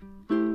you